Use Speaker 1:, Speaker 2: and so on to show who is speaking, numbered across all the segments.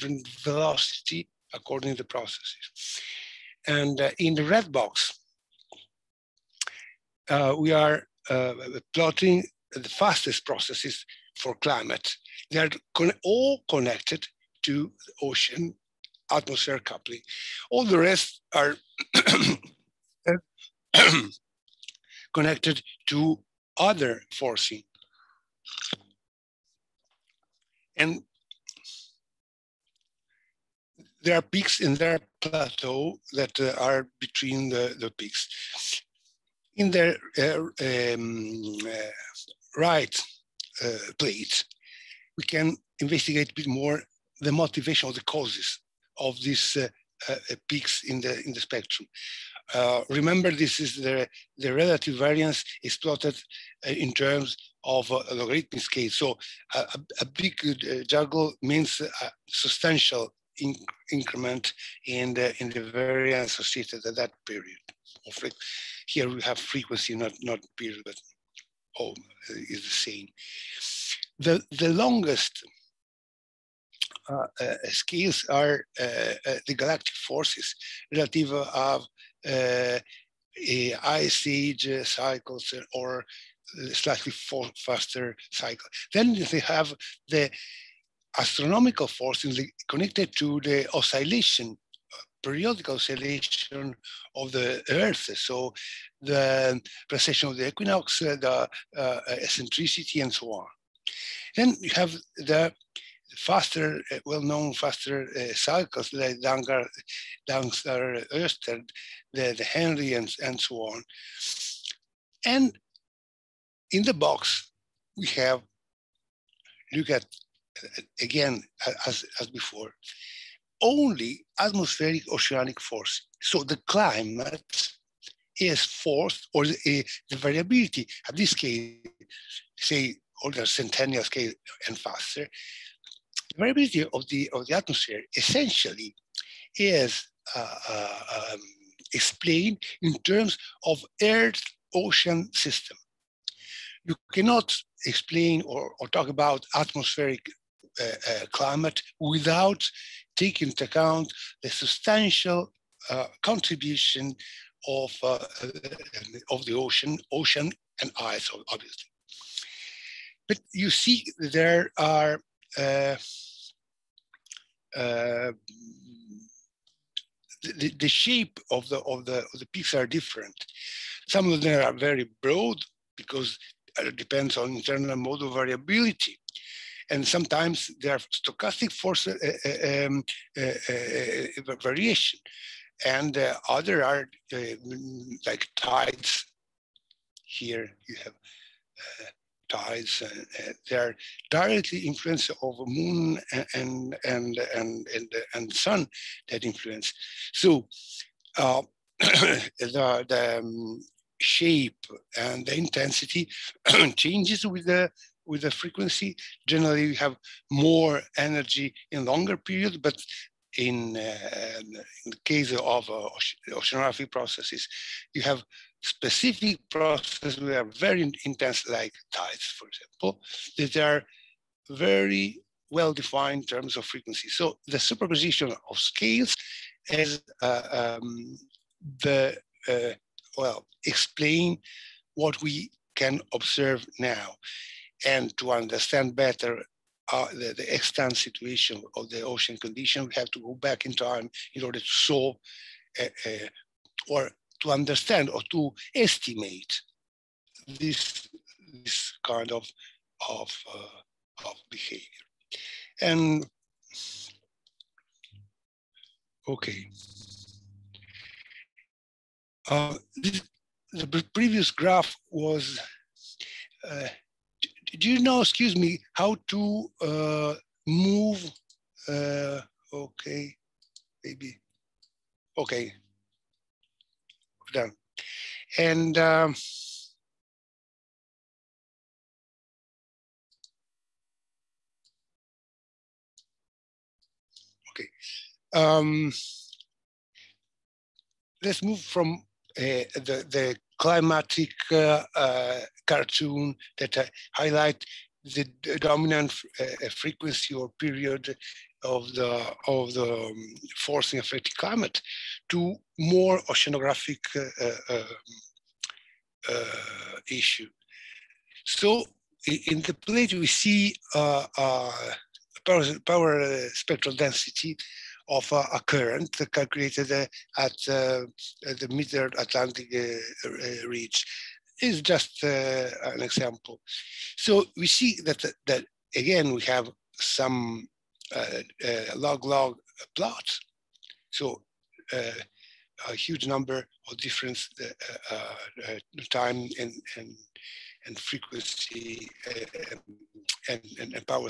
Speaker 1: different velocity according to the processes. And uh, in the red box, uh, we are uh, plotting the fastest processes for climate. They are con all connected to the ocean atmosphere coupling. All the rest are connected to other forcing. And there are peaks in their plateau that uh, are between the, the peaks. In their uh, um, uh, right uh, plate, we can investigate a bit more the motivation or the causes of these uh, peaks in the in the spectrum. Remember, this is the, the relative variance is plotted in terms of a logarithmic scale. So a, a big uh, juggle means a substantial in, increment in the, in the variance associated at that period. Here we have frequency, not, not period, but all is the same. The, the longest uh, uh, scales are uh, the galactic forces relative of ice age cycles or slightly faster cycle. Then they have the astronomical forces connected to the oscillation, periodic oscillation of the Earth. So the precession of the equinox, the uh, eccentricity, and so on. Then you have the faster, uh, well-known faster uh, cycles like Dangar, Dangstar, Oeschger, the, the Heinrich, and, and so on. And in the box, we have, look at, uh, again, as, as before, only atmospheric oceanic force. So the climate is forced, or the, the variability at this scale, say, or the centennial scale and faster, the variability of the, of the atmosphere essentially is uh, uh, um, explained in terms of Earth-ocean system. You cannot explain or, or talk about atmospheric climate without taking into account the substantial uh, contribution of, uh, of the ocean, ocean and ice, obviously. But you see there are uh, uh, the, the shape of the of the of the peaks are different. Some of them are very broad because it depends on internal modal variability. And sometimes there are stochastic force uh, uh um, uh, variation. And other are like tides. Here you have tides. Uh, they are directly influenced over moon and and and and and, and sun that influence. So uh, the, the um, shape and the intensity changes with the with the frequency. Generally, you have more energy in longer periods, but in, uh, in the case of uh, oceanography processes, you have specific processes that are very intense, like tides, for example, that are very well defined in terms of frequency. So the superposition of scales is uh, um, the, uh, well, explain what we can observe now. And to understand better uh, the, the extant situation of the ocean condition, we have to go back in time in order to solve uh, uh, or to understand or to estimate this, this kind of, of, uh, of behavior. And okay. Uh, this, the previous graph was, uh, do you know, excuse me, how to uh, move, uh, okay, maybe, okay, done. And um, okay, um, let's move from uh, the, the climatic uh, uh, cartoon that uh, highlight the dominant uh, frequency or period of the of the um, forcing affecting climate to more oceanographic uh, uh, uh, issue. So in the plate we see uh, uh, power, power uh, spectral density of a, current calculated at, at the mid-Atlantic ridge is just an example. So we see that that again we have some log-log plots. So a huge number of different uh, uh, time and, and, and frequency and, and, and, power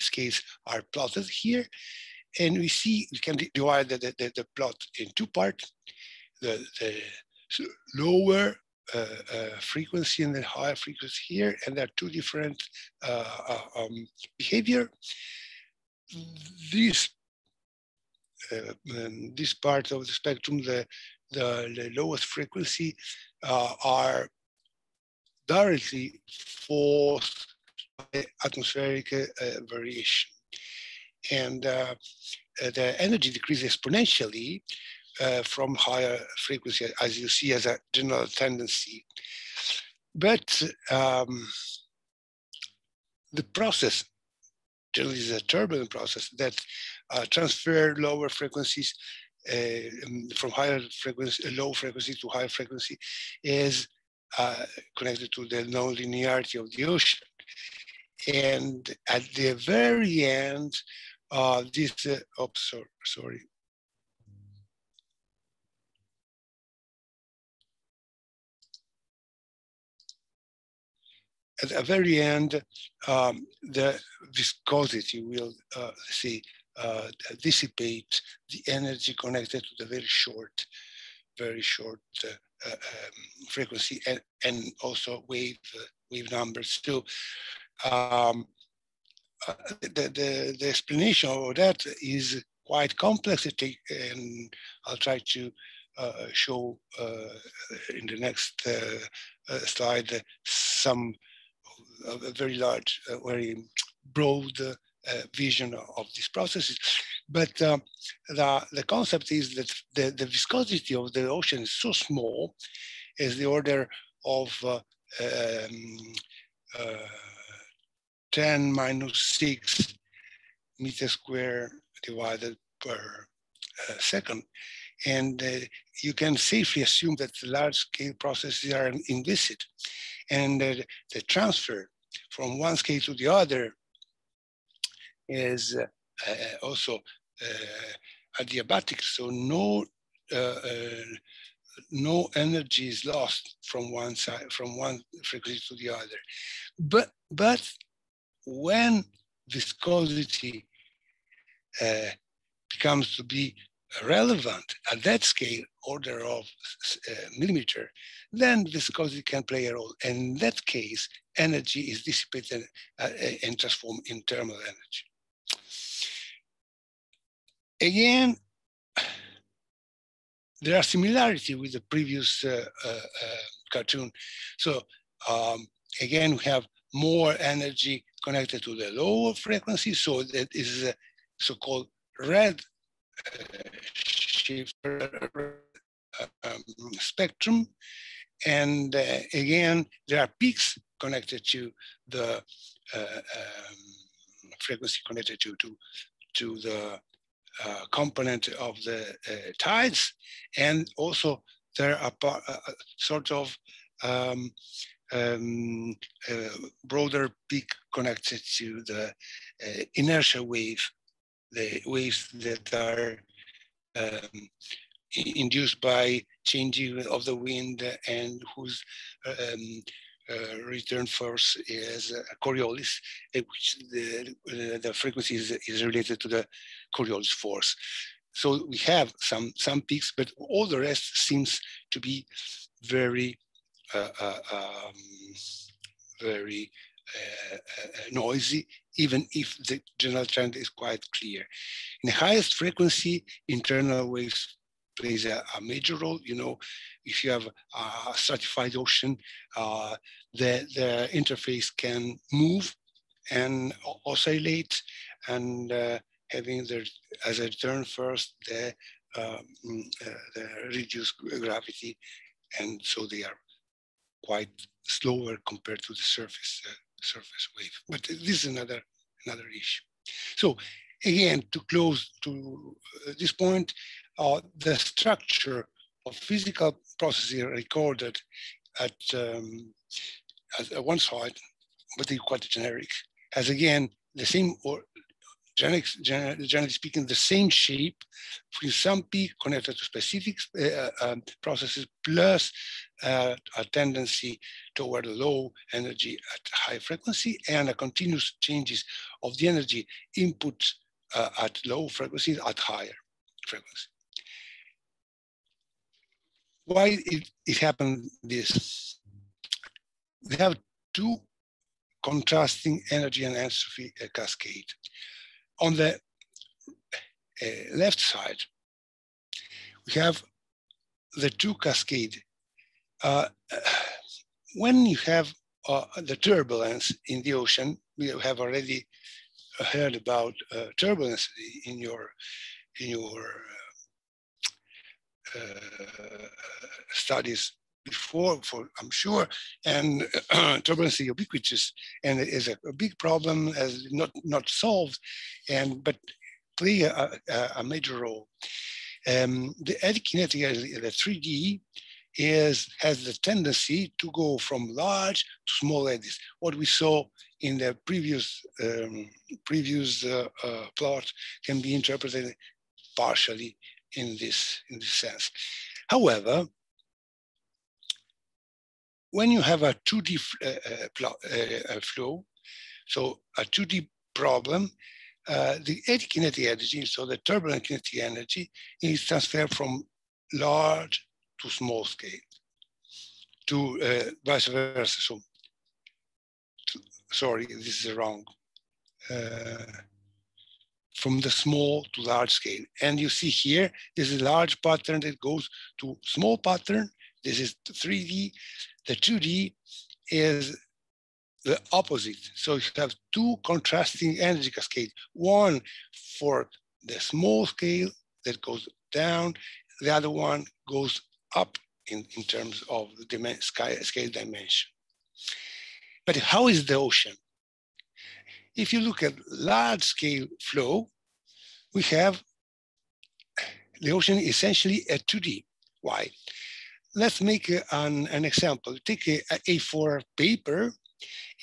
Speaker 1: scales are plotted here. And we see, we can divide the, the, the plot in two parts. The, the lower uh, uh, frequency and the higher frequency here, and there are two different uh, um, behavior. This uh, this part of the spectrum, the, the, the lowest frequency, uh, are directly forced by atmospheric uh, variation. And the energy decreases exponentially uh, from higher frequency, as you see as a general tendency. But um, the process generally is a turbulent process that uh, transfer lower frequencies uh, um, from higher frequency, low frequency to higher frequency is uh, connected to the non-linearity of the ocean. And at the very end, uh, this, uh, oh, sorry, sorry, at the very end, um, the viscosity will uh, see uh, dissipate the energy connected to the very short, very short uh, um, frequency and, and also wave uh, wave numbers. too. um, uh, the, the, the explanation of that is quite complex and I'll try to uh, show in the next slide some very large, very broad uh, vision of these processes. But uh, the, the concept is that the, the viscosity of the ocean is so small, is the order of uh, um, uh, 10 minus 6 meters square divided per uh, second. And uh, you can safely assume that the large scale processes are implicit. And the transfer from one scale to the other is uh, also uh, adiabatic, so no uh, no energy is lost from one side, from one frequency to the other. But, but when viscosity uh, becomes to be relevant at that scale, order of uh, millimeter, then viscosity can play a role. And in that case, energy is dissipated uh, and transformed in thermal energy. Again, there are similarity with the previous uh, uh, uh, cartoon. So um, again, we have more energy connected to the lower frequency. So that is a so-called red uh, shift uh, um, spectrum. And uh, again, there are peaks connected to the um, frequency connected to, to, to the uh, component of the uh, tides, and also there are uh, uh, sort of um, um, broader peak connected to the inertial wave, the waves that are um, induced by changing of the wind and whose um, uh, return force is Coriolis, which the, uh, the frequency is, is related to the Coriolis force. So we have some, some peaks, but all the rest seems to be very, uh, uh, um, very noisy, even if the general trend is quite clear. In the highest frequency, internal waves plays a, a, major role. You know, if you have a stratified ocean, uh, the, the interface can move and oscillate and uh, having the, as a return first the, um, uh, the reduced gravity, and so they are quite slower compared to the surface uh, surface wave. But this is another another issue. So again, to close to uh, this point, uh, the structure of physical processes recorded at, um, at one side, but they're quite generic, has again the same or generally speaking, the same shape with some peak connected to specific uh, um, processes plus uh, a tendency toward low energy at high frequency and a continuous changes of the energy input uh, at low frequencies at higher frequency. Why it, it happened this? We have two contrasting energy and entropy uh, cascade. On the uh, left side, we have the two cascade. Uh, when you have uh, the turbulence in the ocean, we have already heard about uh, turbulence in your in your uh, studies before, for I'm sure, and uh, turbulence is ubiquitous, and is a, a, big problem as not not solved, and but play a, a, major role. Um, the kinetic, the 3D, is has the tendency to go from large to small eddies. What we saw in the previous um, previous uh, uh, plot can be interpreted partially in this in this sense. However, when you have a 2D uh, uh, uh, flow, so a 2D problem, uh, the eddy kinetic energy, so the turbulent kinetic energy, is transferred from large to small scale, to uh, vice versa. So, to, sorry, this is wrong. Uh, from the small to large scale. And you see here, this is large pattern that goes to small pattern. This is 3D. The 2D is the opposite. So you have two contrasting energy cascades. One for the small scale that goes down, the other one goes up in, in terms of the sky, scale dimension. But how is the ocean? If you look at large scale flow, we have the ocean essentially a 2D. Why? Let's make an, an example. Take a a A4 paper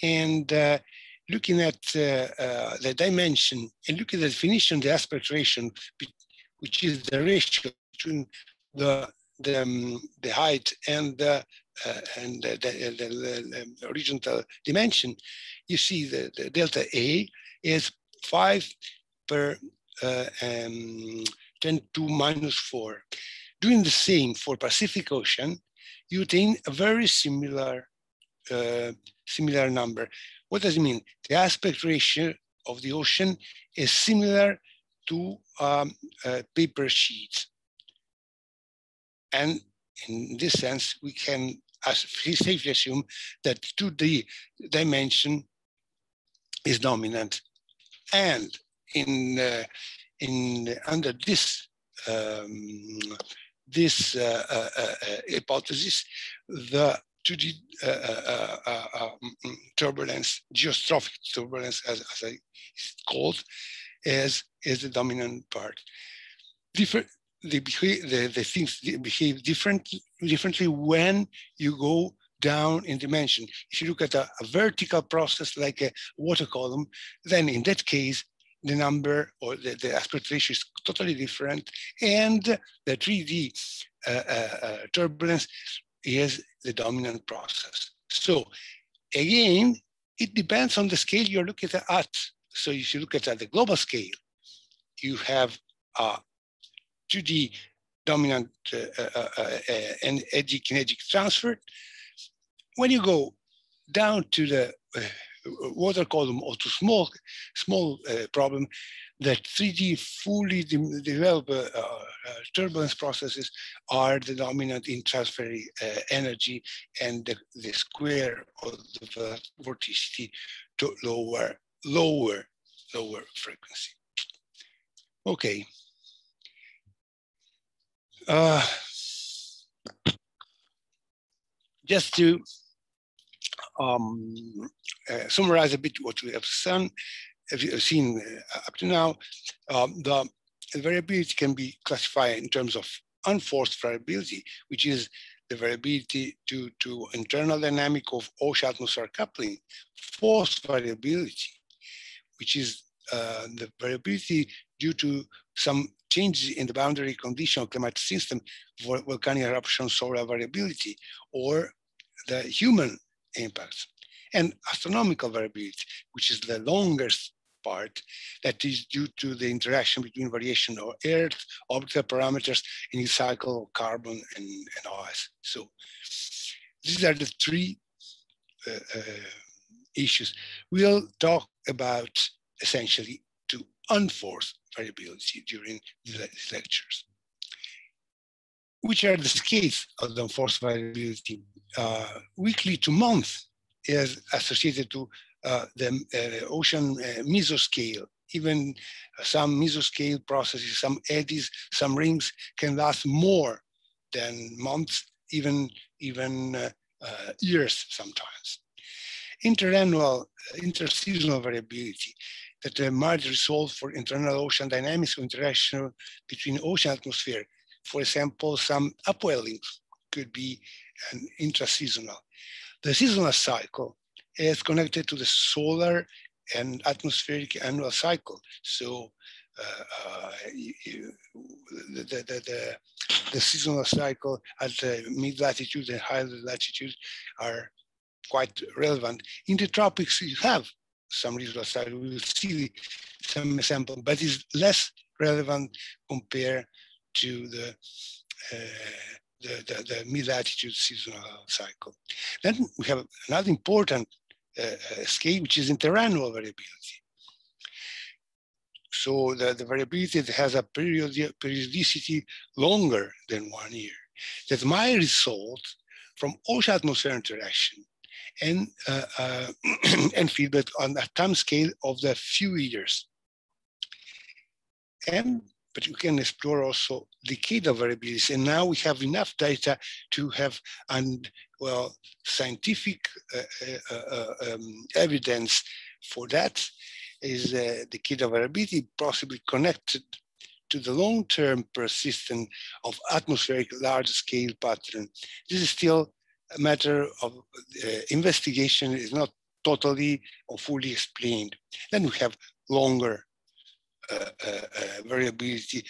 Speaker 1: and uh, looking at uh, uh, the dimension and look at the definition, the aspect ratio, which is the ratio between the the, um, the height and the uh, and the, the, the, horizontal dimension, you see the, the delta A is five per uh, um, 10 to minus 4. Doing the same for Pacific Ocean, you obtain a very similar, uh, similar number. What does it mean? The aspect ratio of the ocean is similar to um, uh, paper sheets. And in this sense, we can as safely assume that 2D dimension is dominant. And in uh, in under this um, this uh, uh, uh, hypothesis, the 2D mm, turbulence, geostrophic turbulence, as, as I called, is is the dominant part. Different, behave, the, the things behave different, differently when you go down in dimension. If you look at a, a, vertical process like a water column, then in that case, the number or the, the aspect ratio is totally different. And the 3D uh, uh, uh, turbulence is the dominant process. So again, it depends on the scale you're looking at. So if you look at, at the global scale, you have a 2D dominant uh, uh, uh, and eddy kinetic transfer. When you go down to the water column or to small, small uh, problem that 3D fully de developed uh, uh, turbulence processes are the dominant in transferring uh, energy and the, the, square of the vorticity to lower, lower, lower frequency. Okay. Uh, just to um, uh, summarize a bit what we have seen, have seen uh, up to now, um, the variability can be classified in terms of unforced variability, which is the variability due to internal dynamic of ocean atmosphere coupling, forced variability, which is uh, the variability due to some changes in the boundary condition of climatic system volcanic eruption solar variability or the human impacts and astronomical variability, which is the longest part that is due to the interaction between variation of Earth, orbital parameters, in the cycle of carbon and, and ice. So these are the three uh, uh, issues. We'll talk about essentially to unforced variability during these lectures. Which are the scales of the unforced variability? Uh, weekly to month is associated to uh, the uh, ocean uh, mesoscale. Even some mesoscale processes, some eddies, some rings can last more than months, even, even years sometimes. Interannual, interseasonal variability that uh, might result for internal ocean dynamics or interaction between ocean atmosphere. For example, some upwellings could be an intraseasonal. The seasonal cycle is connected to the solar and atmospheric annual cycle. So uh, uh, the, the, the, the, seasonal cycle at the mid latitude and high latitude are quite relevant. In the tropics, you have some resource cycle. We will see some example, but it's less relevant compared to the uh, the, the, the mid-latitude seasonal cycle. Then we have another important uh, scale, which is interannual variability. So the, the variability that has a period, periodicity longer than one year. That might result from ocean atmosphere interaction and, uh, uh, and feedback on a time scale of the few years. And but you can explore also decadal variabilities. And now we have enough data to have and well scientific uh, uh, uh, um, evidence for that is uh, decadal variability possibly connected to the long-term persistence of atmospheric large-scale pattern. This is still matter of uh, investigation is not totally or fully explained. Then we have longer uh, uh, uh, variability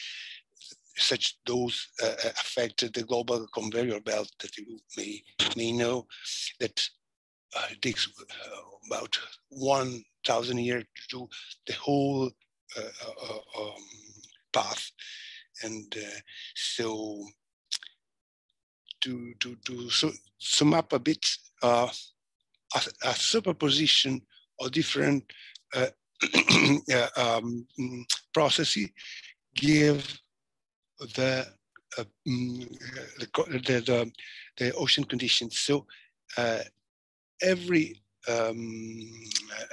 Speaker 1: such those uh, affect the global conveyor belt that you may may know that takes about 1,000 years to do the whole um, path, and so to to to sum up a bit, a, a superposition of different um, processes give the, uh, mm, the, the, the, ocean conditions. So uh, every um,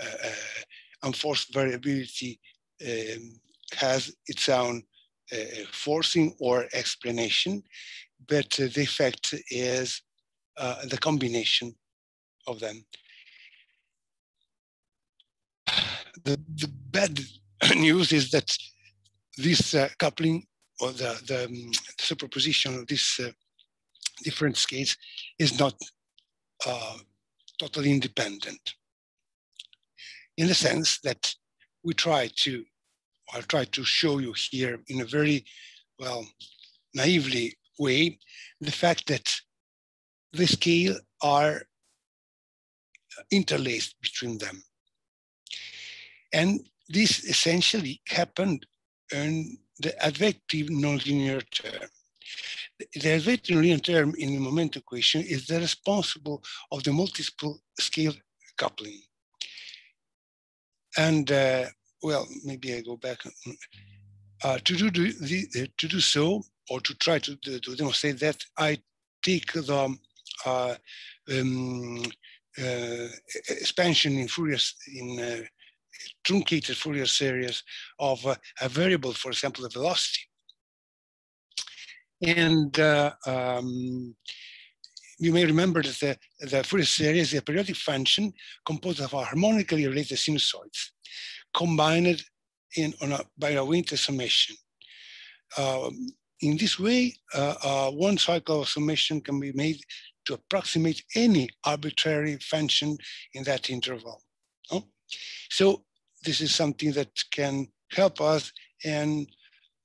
Speaker 1: uh, uh unforced variability um, has its own uh, forcing or explanation, but the effect is uh, the combination of them. The, the bad news is that this uh, coupling or the, the um, superposition of these uh, different scales is not totally independent. In the sense that we try to, I'll try to show you here in a very, well, naively way, the fact that the scale are interlaced between them. And this essentially happened in the advective nonlinear term. The advective nonlinear term in the moment equation is the responsible of the multiple scale coupling. And uh, well, maybe I go back. Uh, to, do the, to do so, or to try to, to demonstrate that, I take the uh, um, uh, expansion in Fourier in uh, truncated Fourier series of uh, a variable, for example, the velocity. And uh, um, you may remember that the, the Fourier series is a periodic function composed of harmonically related sinusoids combined in, on a, by a Winter summation. Um, in this way, uh, uh, one cycle of summation can be made to approximate any arbitrary function in that interval. No? So this is something that can help us in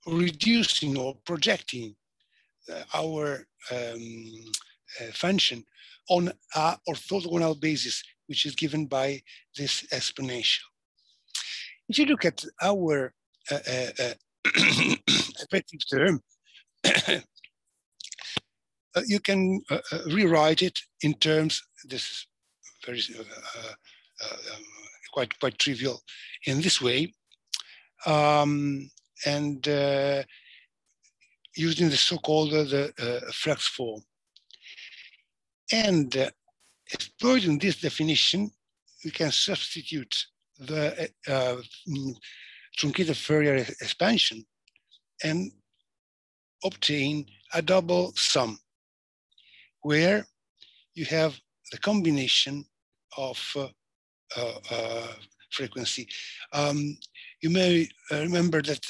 Speaker 1: reducing or projecting uh, our um, uh, function on an orthogonal basis, which is given by this exponential. If you look at our uh, uh, uh advective term, you can rewrite it in terms, this is very um, quite, quite trivial in this way. Um, and uh, using the so-called uh, the uh, flux form. And uh, exploiting this definition, we can substitute the uh, mm, truncated Fourier expansion and obtain a double sum where you have the combination of uh, uh, uh frequency. Um, you may uh, remember that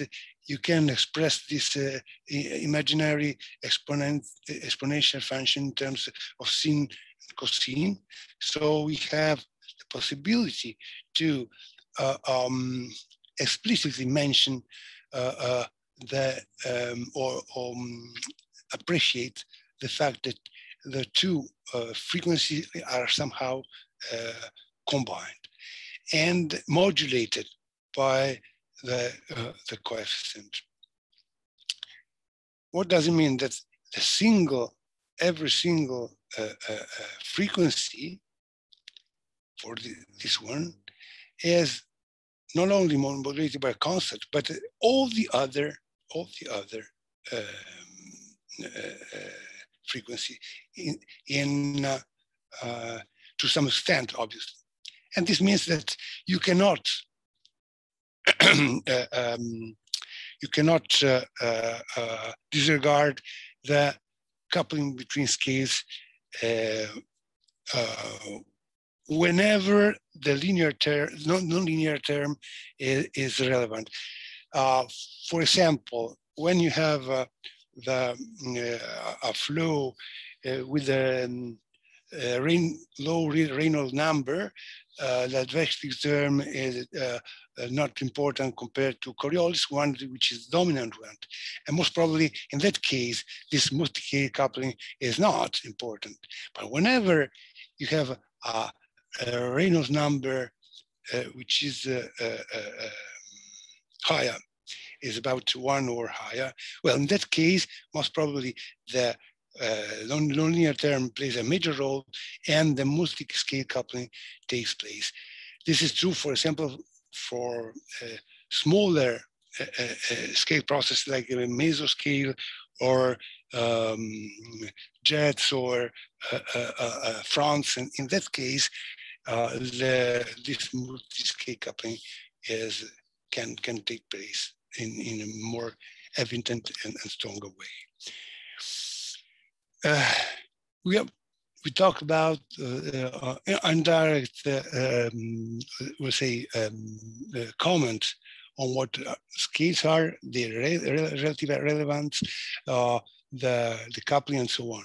Speaker 1: you can express this uh, imaginary exponent, exponential function in terms of sine and cosine. So we have the possibility to uh, um, explicitly mention uh, uh the um, or, um, appreciate the fact that the two uh, frequencies are somehow uh, combined and modulated by the, uh, the coefficient. What does it mean? That the single, every single uh, uh, uh frequency for the, this one is not only modulated by a constant, but all the other, all the other um, uh, frequency in, in to some extent, obviously. And this means that you cannot uh, um, you cannot uh, uh, disregard the coupling between scales whenever the linear term, non-linear term is, is relevant. Uh, for example, when you have uh, the uh, a flow with a um, rain, low Reynolds number, uh, the Dweck term is uh, not important compared to Coriolis one, which is dominant one. And most probably in that case, this multi coupling is not important. But whenever you have a, a Reynolds number, which is higher, is about one or higher, well, in that case, most probably the uh, nonlinear term plays a major role and the multi-scale coupling takes place. This is true, for example, for uh, smaller uh, uh, uh scale processes like mesoscale or um, jets or uh, fronts. And in that case, the, this multi-scale coupling is, can, can take place in, in a more evident and, and stronger way uh, we have, we talked about uh, uh, indirect, uh, um, we'll say, um, comment on what scales are, the re relative relevance, the, the coupling, and so on.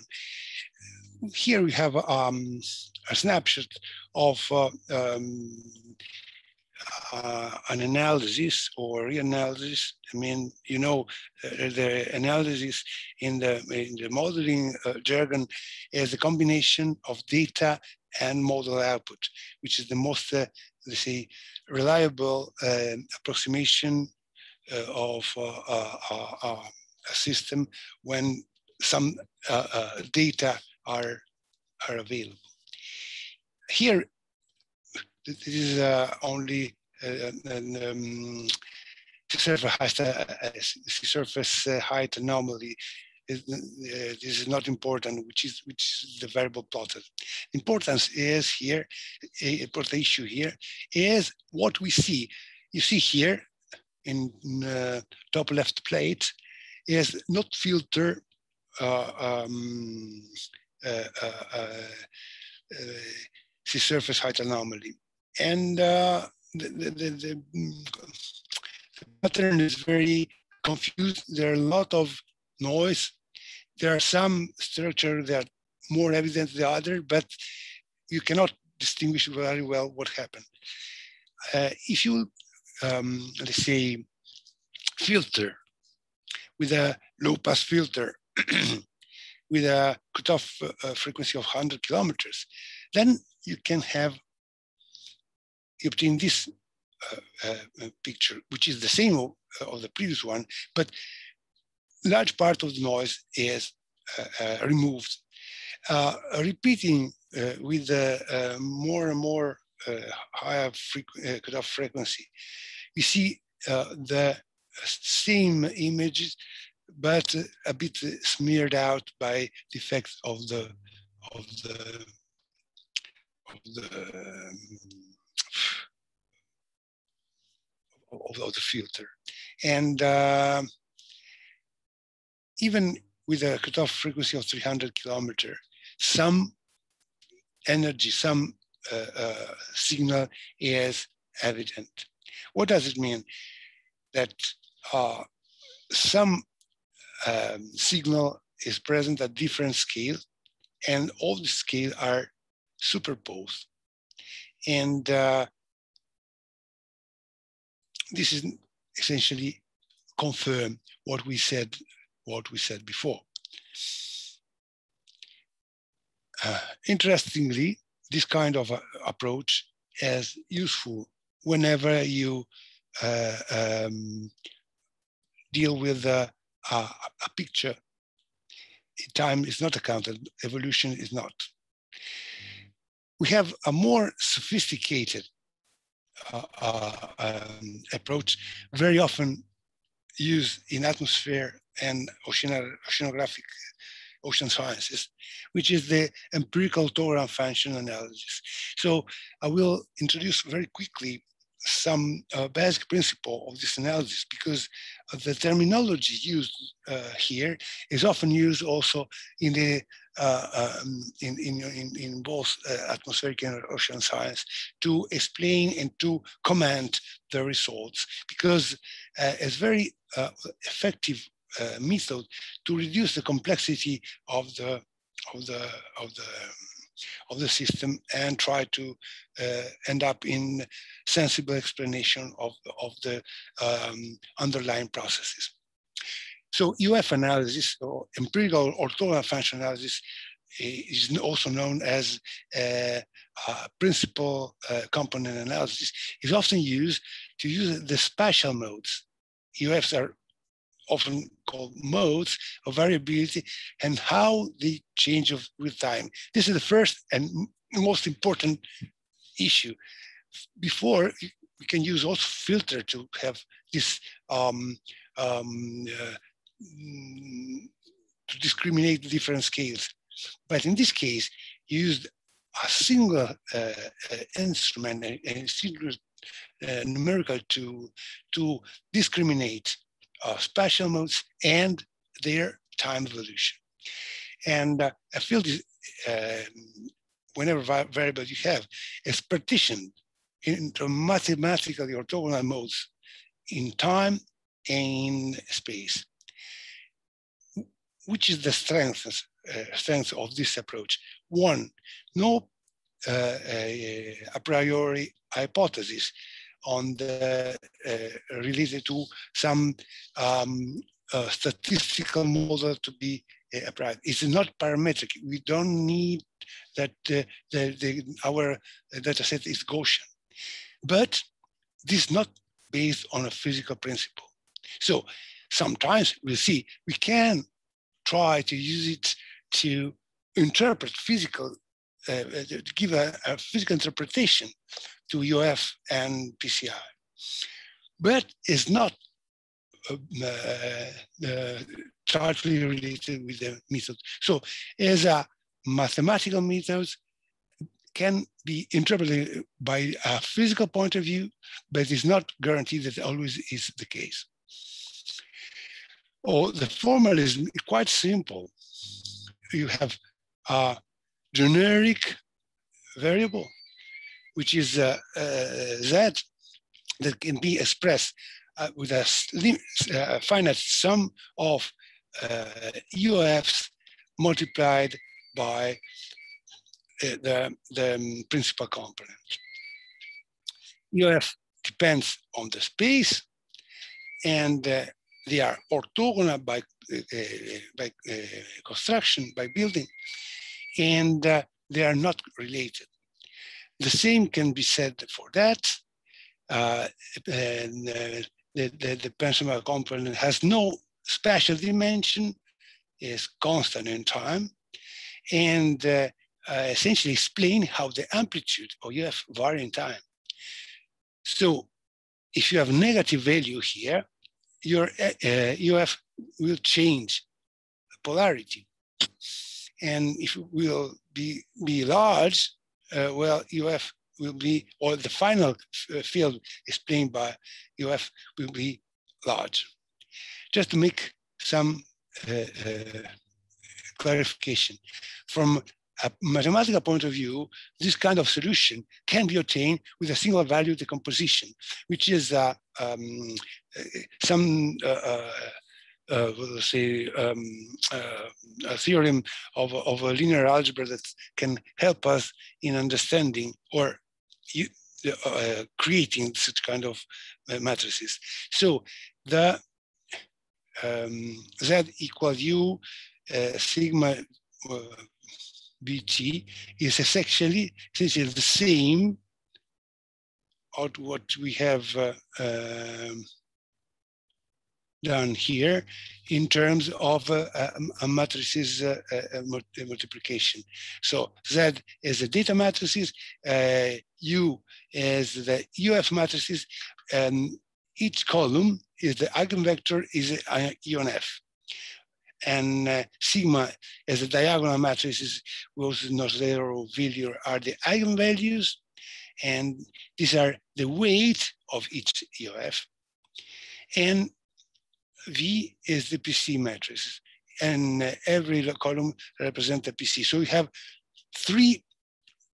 Speaker 1: Here we have um, a snapshot of uh, an analysis or reanalysis. I mean, you know, uh, the analysis in the, in the modeling uh, jargon is a combination of data and model output, which is the most, uh, let's say, reliable um, approximation uh, of a system when some data are, are available. Here, this is uh, only een um, surface height, surface height anomaly uh, this is not important, which is which is the variable plotted. Importance is here, important issue here is what we see. You see here in uh, top left plate is not filter uh, um, uh, uh, uh, surface height anomaly. And the, the, the, the, pattern is very confused. There are a lot of noise. There are some structure that are more evident than the other, but you cannot distinguish very well what happened. Uh, if you, um, let's say, filter with a low pass filter with a cutoff uh, frequency of 100 kilometers, then you can have, obtain this uh, uh, picture, which is the same of, of, the previous one, but large part of the noise is uh, uh, removed. Uh, repeating with more and more higher frequ cutoff frequency, we see the same images, but a bit smeared out by the effects of the of the of the um, of, of, the filter, and uh, even with a cutoff frequency of 300 kilometer, some energy, some uh, uh, signal is evident. What does it mean? That uh, some um, signal is present at different scale and all the scale are superposed. And uh, this is essentially confirm what we said, what we said before. Uh, interestingly, this kind of uh, approach is useful whenever you uh, um, deal with a, a picture. Time is not accounted, evolution is not. We have a more sophisticated uh, uh, um, approach, very often used in atmosphere and oceanographic ocean sciences, which is the empirical orthogonal function analysis. So I will introduce very quickly some uh, basic principle of this analysis because uh, the terminology used uh, here is often used also in the uh, um, in, in, in, both uh, atmospheric and ocean science to explain and to comment the results because uh, it's very effective method to reduce the complexity of the of the of the of the system and try to uh, end up in sensible explanation of, of the um, underlying processes. So EOF analysis or empirical orthogonal function analysis is also known as uh, uh, principal uh, component analysis is often used to use the spatial modes. EOFs are often called modes of variability and how they change with time. This is the first and most important issue. Before, we can use also filter to have this um, um, uh, to discriminate different scales. But in this case, you used a single uh, uh, instrument, a, a single uh, numerical to, to discriminate uh, spatial modes and their time evolution. And uh, a field is, uh, whenever variable you have, is partitioned into mathematically orthogonal modes in time and space. Which is the strength, uh, strength of this approach? One, no uh, a, a priori hypothesis on the uh, related to some um, uh, statistical model to be uh, applied. It's not parametric. We don't need that uh, the, the, our data set is Gaussian. But this is not based on a physical principle. So sometimes we'll see we can try to use it to interpret physical, uh, uh to give a, a, physical interpretation to EOF and PCI. But it's not uh, chartly related with the method. So as a mathematical method can be interpreted by a physical point of view, but it's not guaranteed that always is the case. Or the formula is quite simple. You have a generic variable, which is uh, uh, z that can be expressed uh, with a uh, finite sum of EOFs multiplied by the, the principal component. EOF depends on the space and uh, they are orthogonal by, uh, by uh, construction, by building, and they are not related. The same can be said for that. Uh, and, uh, the, the, the principal component has no spatial dimension, is constant in time, and uh, uh, essentially explain how the amplitude of EOF vary in time. So if you have negative value here, your uh, EOF will change polarity. And if it will be, be large, uh, well, EOF will be, or the final uh, field explained by EOF will be large. Just to make some uh, uh, clarification. From a mathematical point of view, this kind of solution can be obtained with a singular value decomposition, which is uh, um, some uh, uh, uh, say um, uh, a theorem of, of a linear algebra that can help us in understanding or uh, creating such kind of matrices. So the um, z equal u sigma bt is essentially, essentially the same of what we have uh, um, done here in terms of uh, a, matrices uh, uh, multiplication. So Z is the data matrices, uh, U is the EOF matrices, and each column is the eigenvector is U and F and uh, sigma as a diagonal matrices was not zero value are the eigenvalues and these are the weight of each EOF and V is the PC matrix and every column represents a PC so we have three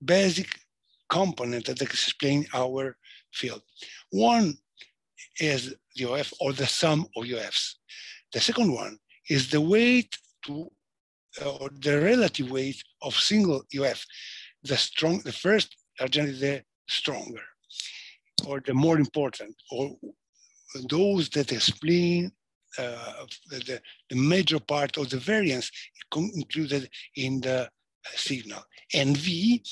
Speaker 1: basic components that explain our field. One is the EOF or the sum of EOFs the second one is the weight to, or the relative weight of single EOF. The strong, the first are generally the stronger, or the more important, or those that explain uh, the, the, major part of the variance included in the signal. And V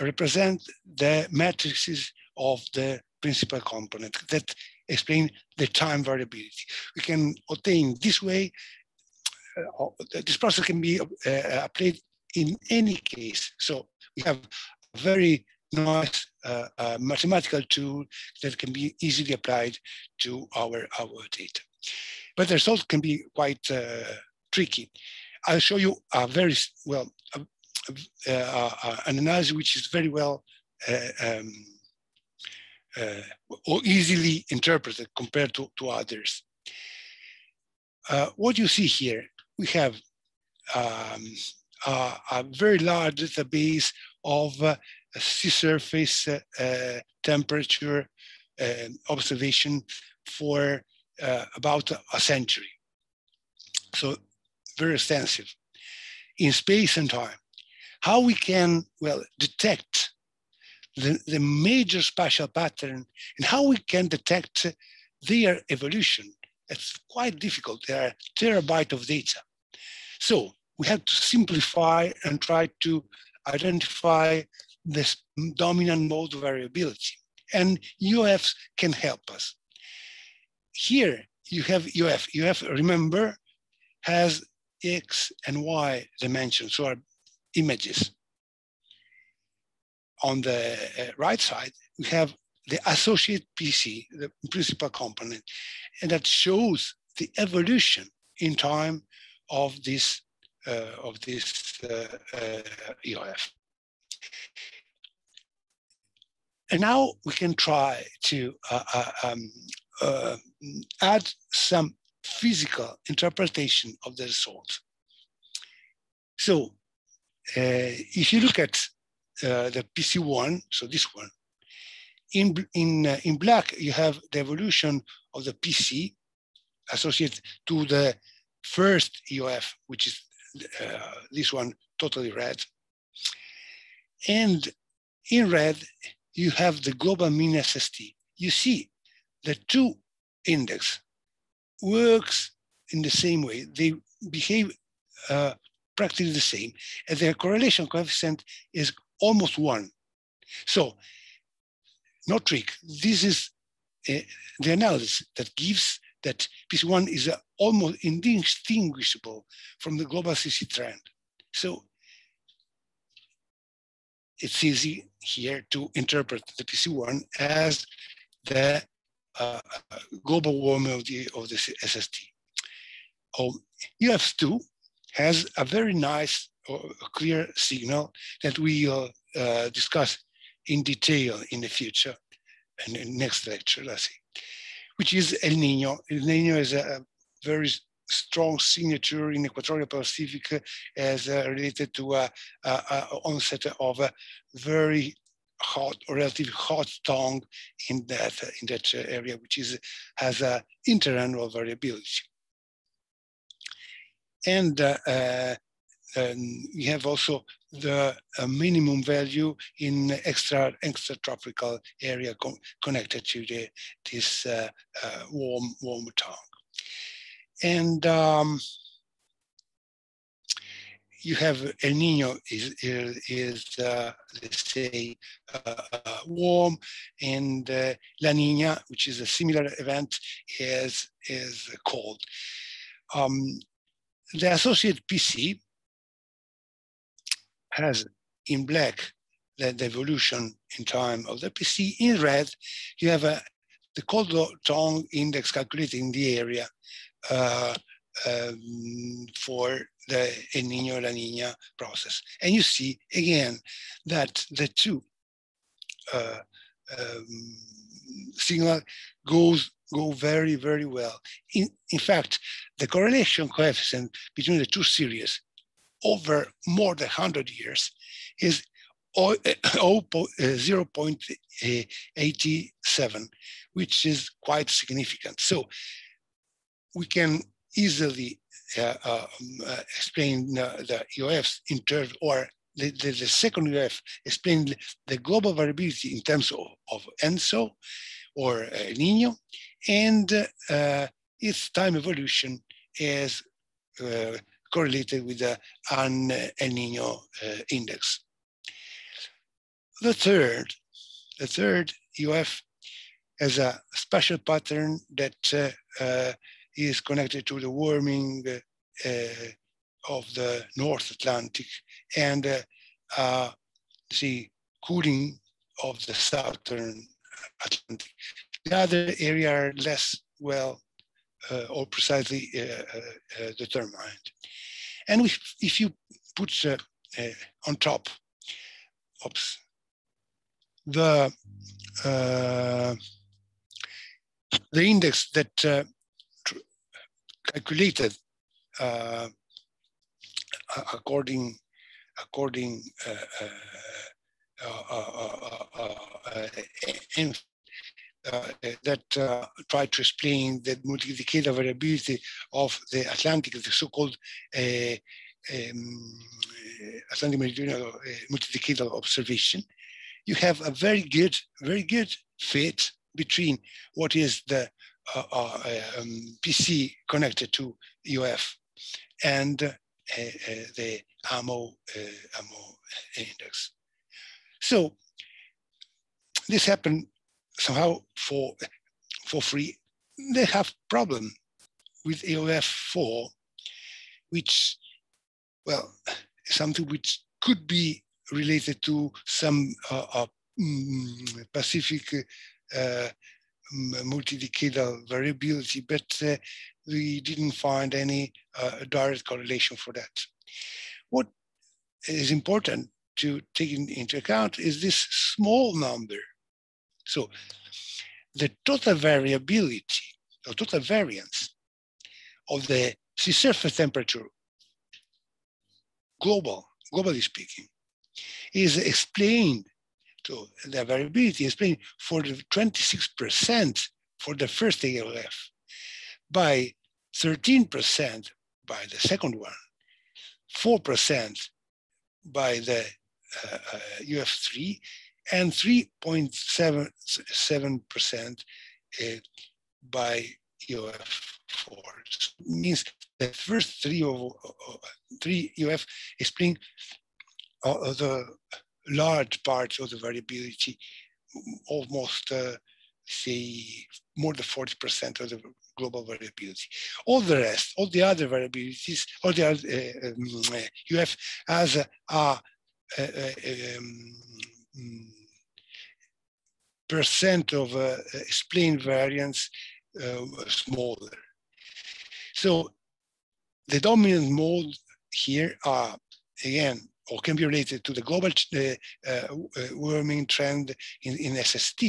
Speaker 1: represent the matrices of the principal component that explain the time variability. We can obtain this way uh, this process can be uh, applied in any case. So we have very nice uh, uh, mathematical tool that can be easily applied to our, our data. But the result can be quite uh, tricky. I'll show you a very, well, an analysis which is very well um, or easily interpreted compared to, to others. Uh, what you see here we have um, a, a, very large database of uh, sea surface uh, temperature observation for uh, about a century. So very extensive in space and time. How we can, well, detect the, the major spatial pattern and how we can detect their evolution. It's quite difficult. There are terabyte of data. So we have to simplify and try to identify this dominant mode variability. And EOFs can help us. Here you have EOF. EOF, remember, has X and Y dimensions, so are images. On the uh, right side, we have the associate PC, the principal component, and that shows the evolution in time of this uh, of this uh, uh, EOF. And now we can try to uh, uh, um, uh, add some physical interpretation of the results. So if you look at the PC1, so this one, in, in, in black, you have the evolution of the PC associated to the first EOF, which is uh, this one totally red. And in red, you have the global mean SST. You see the two index works in the same way. They behave uh, practically the same, and their correlation coefficient is almost one. So, no trick. This is uh, the analysis that gives that PC1 is uh, almost indistinguishable from the global SST trend. So it's easy here to interpret the PC1 as the uh, global warming of the, of the SST. Oh, UF2 has a very nice, uh, clear signal that we will uh, discuss in detail in the future and in next lecture, let's see, which is El Nino. El Nino is a very strong signature in Equatorial Pacific as uh, related to a, a, a, onset of a very hot or relatively hot tongue in that in that area, which is has a interannual variability. And uh, uh, we have also the uh, minimum value in extra extratropical area connected to the, this uh, uh, warm warm tongue. And um, you have El Nino is, is, uh, let's say, uh, uh, warm, and uh, La Nina, which is a similar event, is, is cold. Um, the associated PC has in black the, the, evolution in time of the PC. In red, you have a, the cold tongue index calculated in the area uh, um, for the El Nino La Nina process. And you see again that the two uh, um, signal goes go very, very well. In, in fact, the correlation coefficient between the two series over more than 100 years is 0.87, which is quite significant. So we can easily uh, uh, um, uh, explain the EOFs in terms, or the, the, the, second EOF explain the global variability in terms of, of ENSO or El Nino, and its time evolution is correlated with the an El Nino index. The third, the third EOF has a special pattern that uh, uh, is connected to the warming uh, of the North Atlantic and uh, the cooling of the Southern Atlantic. The other area are less well uh, or precisely uh, uh, determined. And if, if you put on top, oops, the the index that calculated uh, according according uh, uh, uh, uh, uh that try to explain the multi-decadal variability of the Atlantic, the so-called um, Atlantic Meridional multi-decadal observation, you have a very good, very good fit between what is the uh, uh, um, PC connected to EOF and uh, the AMO, AMO index. So this happened somehow for, for free. They have problem with EOF4, which, well, something which could be related to some uh, uh, Pacific uh, multi-decadal variability, but uh, we didn't find any uh, direct correlation for that. What is important to take into account is this small number. So the total variability or total variance of the sea surface temperature, global, globally speaking, is explained to the variability is explained for the 26% for the first EOF by 13% by the second one, 4% by the uh, uh, EOF3, and 3.77% uh, by EOF4. So means the first three of three EOF explain uh, the large parts of the variability, almost uh, say more than 40% of the global variability. All the rest, all the other variabilities, all the other, uh, um, you have as a, a, a um, percent of uh, explained variance uh, smaller. So the dominant mode here are again or can be related to the global uh, uh, warming trend in, in, SST,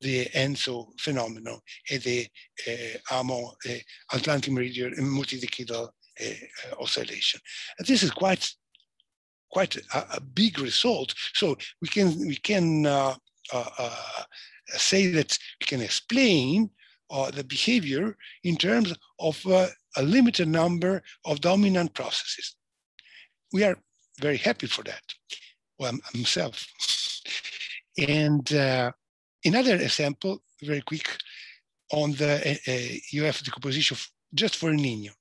Speaker 1: the ENSO phenomenon, and the uh, AMO uh, Atlantic Meridian multi-decadal uh, oscillation. And this is quite quite a, a, big result. So we can we can uh, say that we can explain the behavior in terms of a limited number of dominant processes. We are very happy for that. Well, himself. and uh, another example, very quick, on the uh, EOF decomposition just for Nino.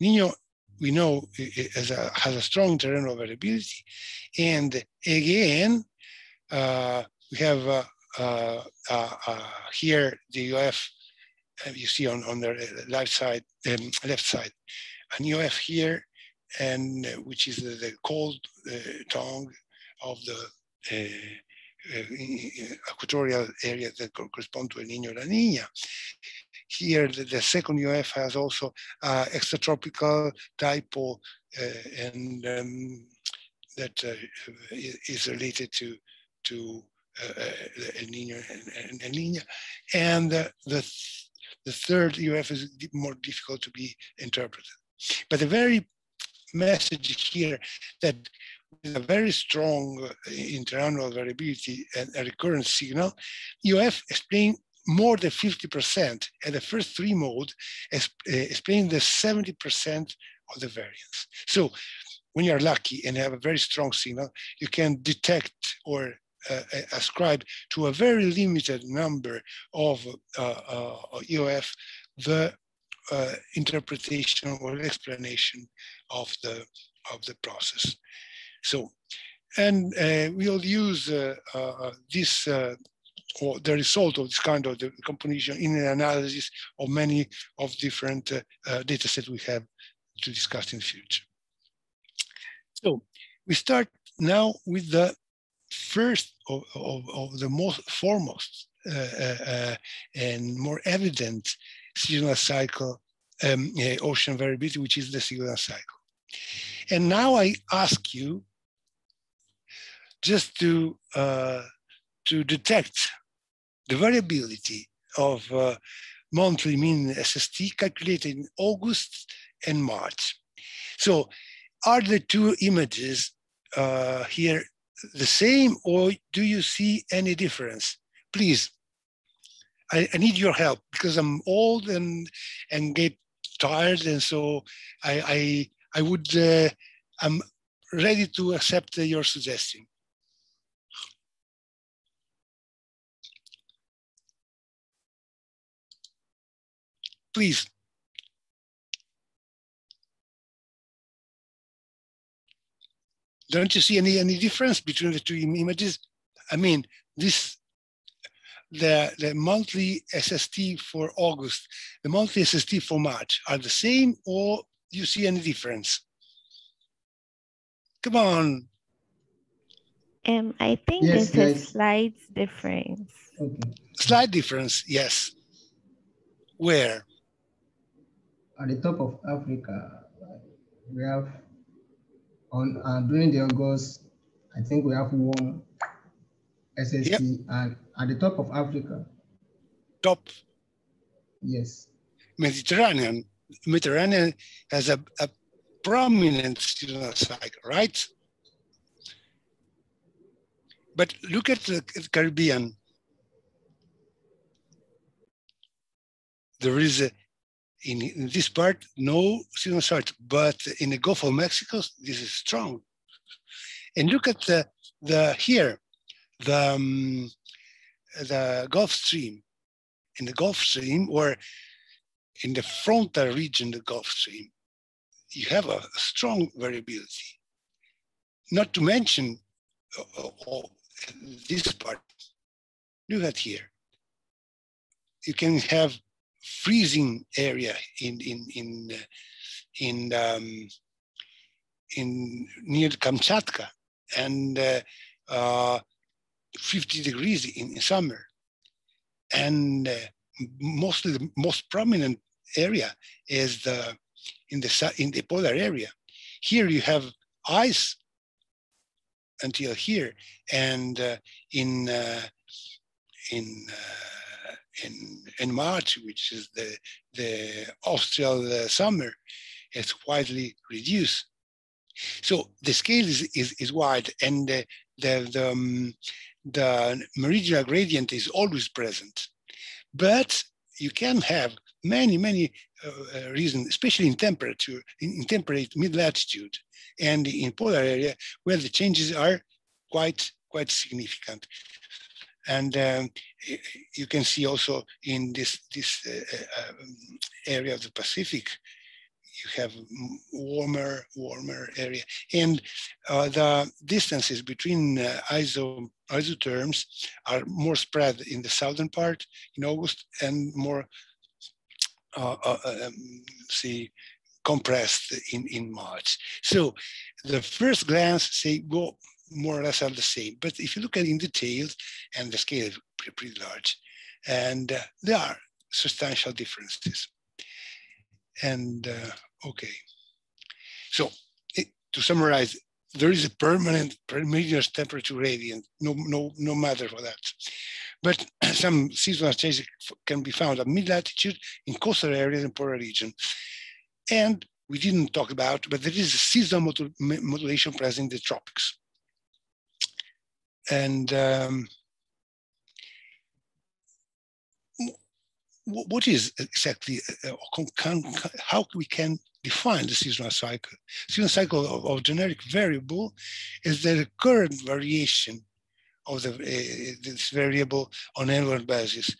Speaker 1: Nino, we know, has a, has a strong terminal variability. And again, uh, we have uh, uh, uh, uh here the EOF, you see on, on the left side, um, left side, an EOF here and uh, which is the, the cold uh, tongue of the uh, equatorial area that correspond to El Nino La Nina. Here, the, the, second EOF has also uh, extratropical typo uh, and um, that uh, is related to, to El Nino and El Nina. And the, the third EOF is more difficult to be interpreted. But the very message here that with a very strong uh, interannual variability and a recurrent signal, you have explained more than 50%, and the first three mode uh, explain the 70% of the variance. So when you're lucky and have a very strong signal, you can detect or uh, uh ascribe to a very limited number of uh, uh, EOF the interpretation or explanation of the of the process. So, and uh, we'll use uh, uh this uh, or the result of this kind of the composition in an analysis of many of different uh, data sets we have to discuss in the future. So we start now with the first of, of, of the most foremost and more evident seasonal cycle, um, uh, ocean variability, which is the seasonal cycle. And now I ask you just to, uh, to detect the variability of uh, monthly mean SST calculated in August and March. So are the two images uh, here the same or do you see any difference? Please I, I, need your help because I'm old and and get tired, and so I I, would uh, I'm ready to accept uh, your suggestion. Please. Don't you see any any difference between the two images? I mean, this the, the monthly SST for August, the monthly SST for March are the same or you see any difference? Come on.
Speaker 2: Um, I think yes, there's a slight difference. Okay.
Speaker 1: Slight difference, yes. Where?
Speaker 2: At the top of Africa, we have on uh, during the August, I think we have one SST
Speaker 1: Yep.
Speaker 2: and at the top of Africa,
Speaker 1: Top
Speaker 2: yes.
Speaker 1: Mediterranean. Mediterranean has a, a prominent seasonal cycle, right? But look at the Caribbean. There is a, in, in this part no seasonal cycle, but in the Gulf of Mexico, this is strong. And look at the, the here, the, um, the Gulf Stream. In the Gulf Stream, or in the frontal region, the Gulf Stream, you have a strong variability. Not to mention uh, uh, this part. Look at here. You can have freezing area in in in uh, in um, in near Kamchatka and uh, uh, 50 degrees in, in summer. And uh, mostly the most prominent area is the in the in the polar area. Here you have ice until here, and uh, in uh, in uh, in in March, which is the the austral uh, summer, it's widely reduced. So the scale is is, is wide, and the the the, um, the meridional gradient is always present, but you can have many many uh, reasons, especially in temperature, in, in temperate mid latitude, and in polar area where the changes are quite quite significant. And um, you can see also in this this uh, um, area of the Pacific, you have warmer warmer area, and uh, the distances between uh, iso isotherms are more spread in the southern part in August and more uh, um, see compressed in, in March. So the first glance say, well, more or less are the same. But if you look at in detail, and the scale is pretty, large, and uh, there are substantial differences. And uh, okay, so it, to summarize, there is a permanent median temperature gradient, no, no, no matter for that. But some seasonal changes can be found at mid-latitude in coastal areas and polar region. And we didn't talk about, but there is a seasonal modul modulation present in the tropics. And um, what is exactly, uh, can, how we can define the seasonal cycle? Seasonal cycle of, of generic variable is the current variation of the, uh, this variable on annual basis.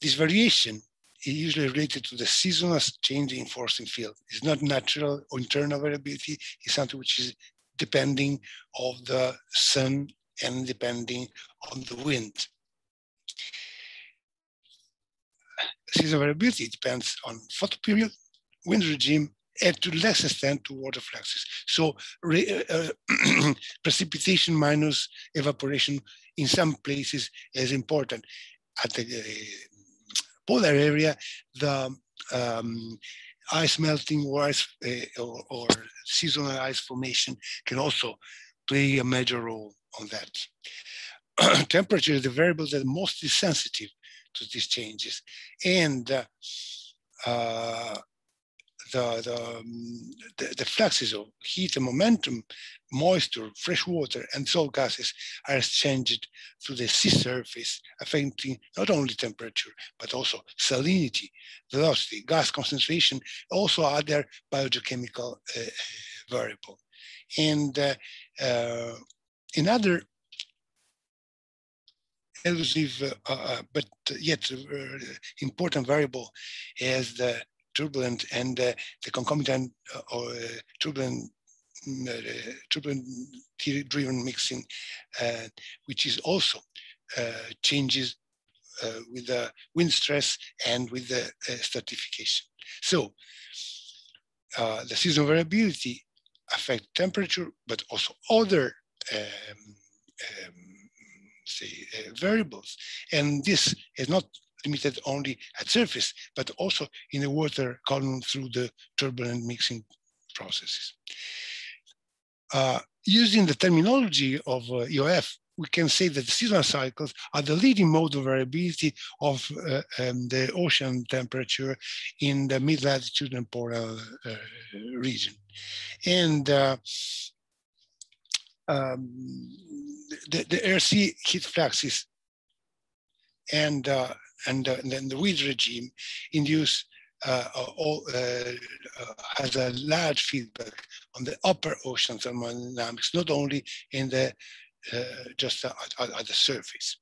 Speaker 1: This variation is usually related to the seasonal change in forcing field. It's not natural or internal variability. It's something which is depending of the sun and depending on the wind. Seasonal variability depends on photoperiod, wind regime, and to less extent to water fluxes. So uh, precipitation minus evaporation in some places is important. At the uh, polar area, the um, ice melting or, ice, uh, or, or, seasonal ice formation can also play a major role on that. Temperature is the variable that most is sensitive to these changes. And uh, uh, the, the, the, the, fluxes of heat and momentum, moisture, fresh water, and salt gases are exchanged to the sea surface, affecting not only temperature, but also salinity, velocity, gas concentration, also other biogeochemical uh, variable. And uh, uh, another elusive, uh, uh, but yet uh, important variable is the turbulent and uh, the concomitant uh, or uh, turbulent turbulent driven mixing, which is also changes with the wind stress and with the stratification. So the seasonal variability affect temperature, but also other um, um, say, uh, variables. And this is not limited only at surface, but also in the water column through the turbulent mixing processes. Uh, using the terminology of uh, EOF, we can say that the seasonal cycles are the leading mode of variability of uh, um, the ocean temperature in the mid-latitude and polar uh, region. And uh, um, the, the air sea heat fluxes and, uh, and, uh, then the wind regime induce uh, all, uh, uh, has a large feedback on the upper ocean thermodynamics, not only in the uh, just at, at, the surface.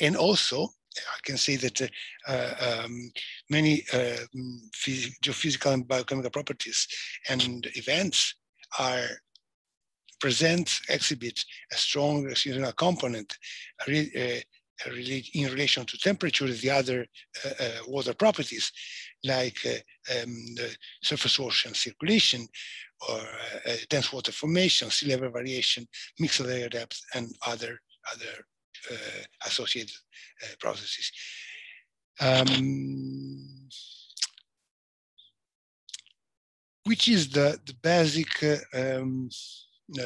Speaker 1: And also, I can say that uh, um, many geophysical and biochemical properties and events are present, exhibit a strong seasonal component uh, in relation to temperature, the other uh, uh, water properties, like um, the surface ocean circulation or dense water formation, sea level variation, mixed layer depth, and other, other associated processes. Um, which is the, the basic uh, um, uh,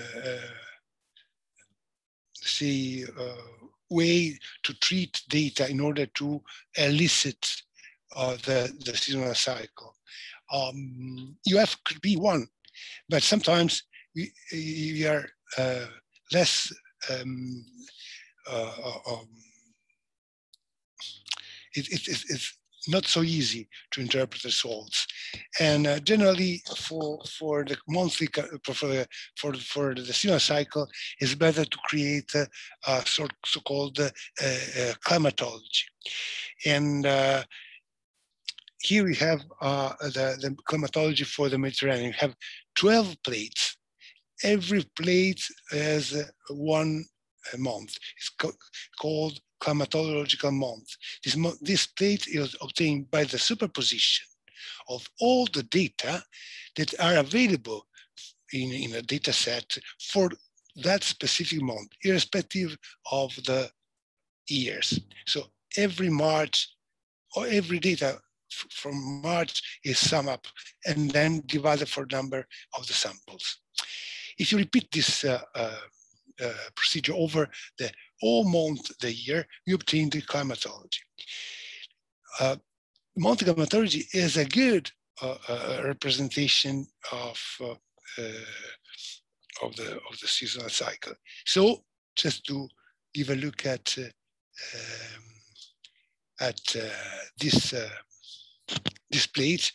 Speaker 1: say, uh, way to treat data in order to elicit uh, the, the seasonal cycle. Um, EOF could be one, but sometimes we, we are uh, less um, uh, um, it, it, it, it's not so easy to interpret the results. And uh, generally for, for the monthly, for the, for, for the seasonal cycle, it's better to create a, a sort, so-called uh, uh, climatology. And uh, here we have uh, the, the climatology for the Mediterranean. We have 12 plates. Every plate has one month. It's co called climatological month. This, this plate is obtained by the superposition of all the data that are available in, in a data set for that specific month, irrespective of the years. So every March or every data from March is sum up and then divided for number of the samples. If you repeat this uh, uh, uh, procedure over the all month the year, you obtain the climatology. Uh, monthly climatology is a good uh, uh, representation of uh, uh, of the of the seasonal cycle. So just to give a look at um, at this this plate,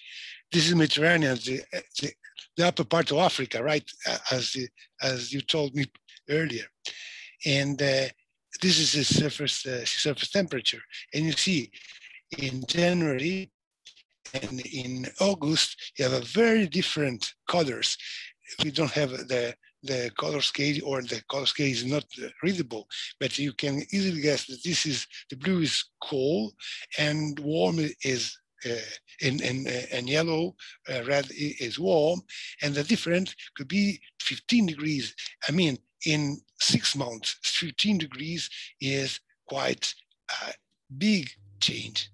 Speaker 1: this is Mediterranean, the, the, the upper part of Africa, right? As the, as you told me earlier. And uh, this is the surface, uh, surface temperature. And you see in January and in August, you have a very different colors. We don't have the, the color scale or the color scale is not readable, but you can easily guess that this is, the blue is cold and warm is uh, and, and, uh, and yellow, uh, red is warm, and the difference could be 15 degrees. I mean, in six months, 15 degrees is quite a big change.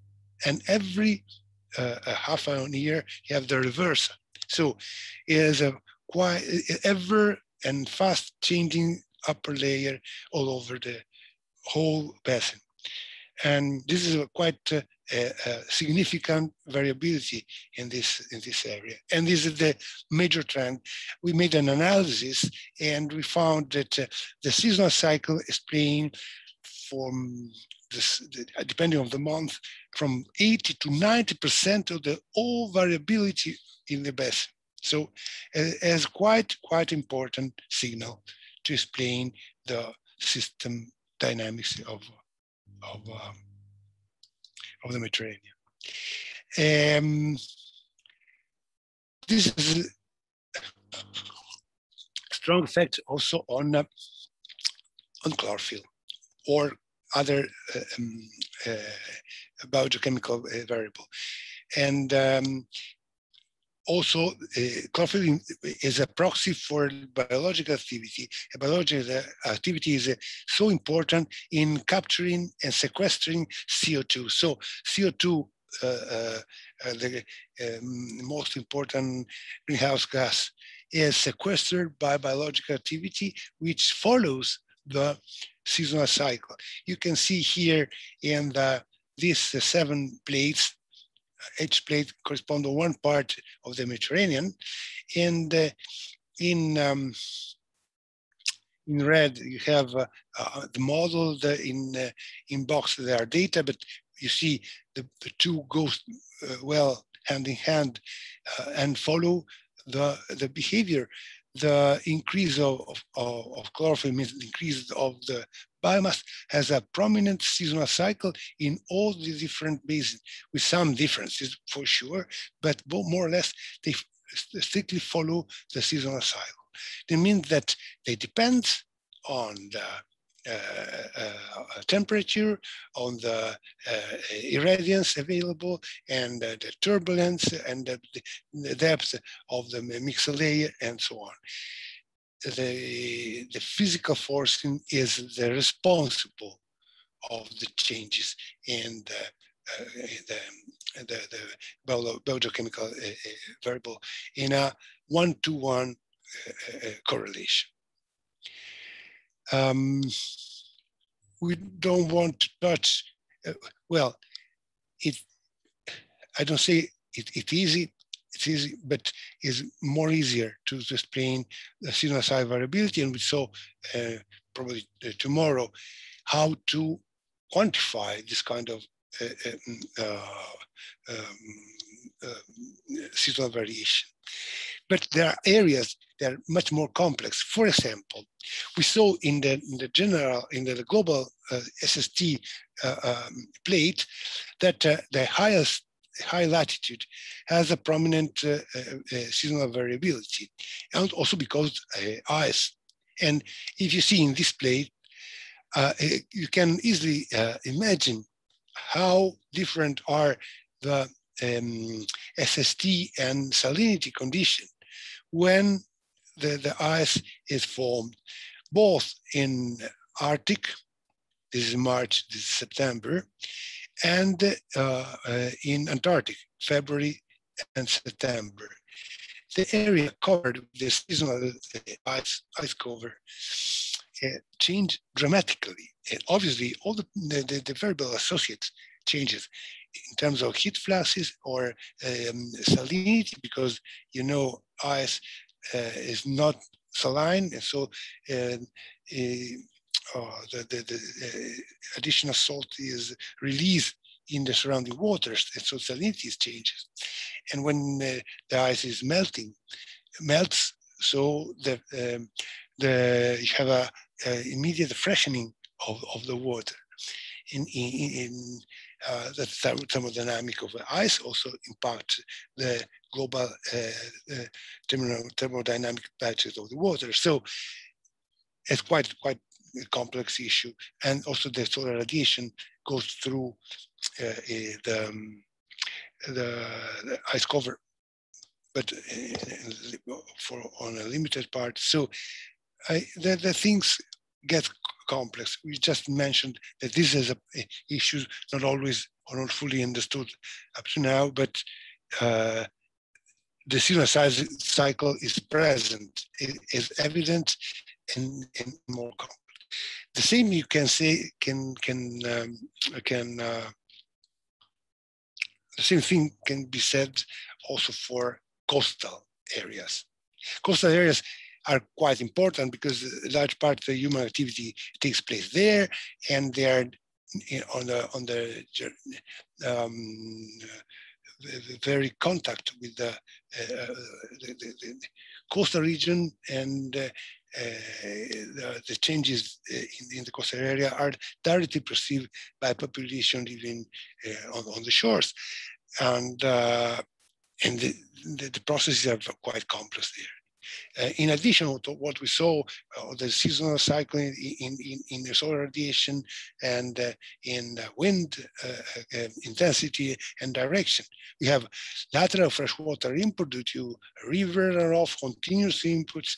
Speaker 1: And every uh, half an year, you have the reverse. So it is a quite ever and fast changing upper layer all over the whole basin. And this is a quite uh, a, a significant variability in this in this area. And this is the major trend. We made an analysis and we found that uh, the seasonal cycle is playing from this, depending on the month, from 80 to 90% of the all variability in the basin. So as quite, quite important signal to explain the system dynamics of, of um, of the Mediterranean. Um, this is a strong effect also on uh, on chlorophyll or other uh, um, uh, biogeochemical uh, variable. And um, also uh, is a proxy for biological activity. biological activity is uh, so important in capturing and sequestering CO2. So CO2, uh, uh, uh, the um, most important greenhouse gas, is sequestered by biological activity, which follows the seasonal cycle. You can see here in the, these seven plates each plate correspond to one part of the Mediterranean. And uh, in um, in red, you have uh, uh, the model. The, in uh, in box, there are data, but you see the, the two go uh, well hand in hand uh, and follow the the behavior. The increase of, of, of chlorophyll means the increase of the biomass has a prominent seasonal cycle in all the different basins with some differences for sure, but more or less they strictly follow the seasonal cycle. It means that they depend on the temperature, on the uh, irradiance available, and uh, the turbulence and the, the, depth of the mixed layer, and so on the, the physical forcing is the responsible of the changes in the, uh, the, the, the biogeochemical uh, uh, variable in a one-to-one uh, uh, correlation. Um, we don't want to touch, uh, well, it, I don't say it, it's easy, it's easy, but is more easier to, explain the seasonal side variability. And we saw uh, probably uh, tomorrow how to quantify this kind of uh, um, uh um, uh, seasonal variation. But there are areas that are much more complex. For example, we saw in the, in the general, in the global uh, SST um, plate that the highest high latitude has a prominent uh, uh, uh, seasonal variability, and also because ice. And if you see in this plate, you can easily imagine how different are the um, SST and salinity condition when the, the ice is formed, both in Arctic, this is March, this is September, and uh, uh, in Antarctic, February and September. The area covered with the seasonal uh, ice, ice cover uh, changed dramatically. And obviously, all the, the, the, variable associates changes in terms of heat fluxes or um, salinity, because you know ice uh, is not saline, and so uh, uh, the, the, the uh, additional salt is released in the surrounding waters, and so salinity changes. And when uh, the ice is melting, melts, so the um, the you have a, immediate freshening of, of the water. In in, in uh, the thermodynamic of the ice also impact the global uh, uh, thermodynamic patches of the water. So it's quite quite complex issue. And also the solar radiation goes through uh, the, um, the, the, ice cover, but uh, for on a limited part. So I, the, the things get complex. We just mentioned that this is a, a issue not always or not fully understood up to now, but uh, the seasonal cycle is present, it is evident and, and more complex. The same you can say can can um, can uh, the same thing can be said also for coastal areas. Coastal areas are quite important because a large part of the human activity takes place there, and they are on the on the um, very contact with the, uh, the, the, the, coastal region and uh, the, the, changes in, in, the coastal area are directly perceived by population living on, on, the shores. And, and the, the processes are quite complex there. Uh, in addition to what we saw, uh, the seasonal cycle in, in, in, the solar radiation and uh, in wind uh, uh, intensity and direction. We have lateral freshwater input due to river runoff, continuous inputs,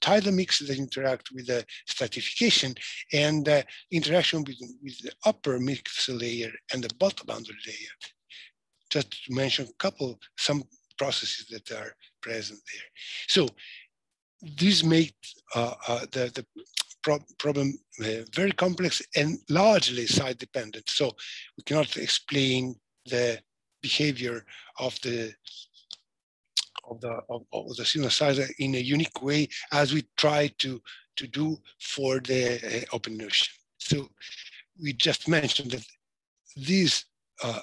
Speaker 1: tidal mix that interact with the stratification, and interaction with, with the upper mix layer and the bottom boundary layer. Just to mention a couple, some processes that are present there. So this makes uh, uh, the, the pro problem uh, very complex and largely site dependent. So we cannot explain the behavior of the of the of, of the synthesizer in a unique way as we try to to do for the uh, open ocean. So we just mentioned that these uh,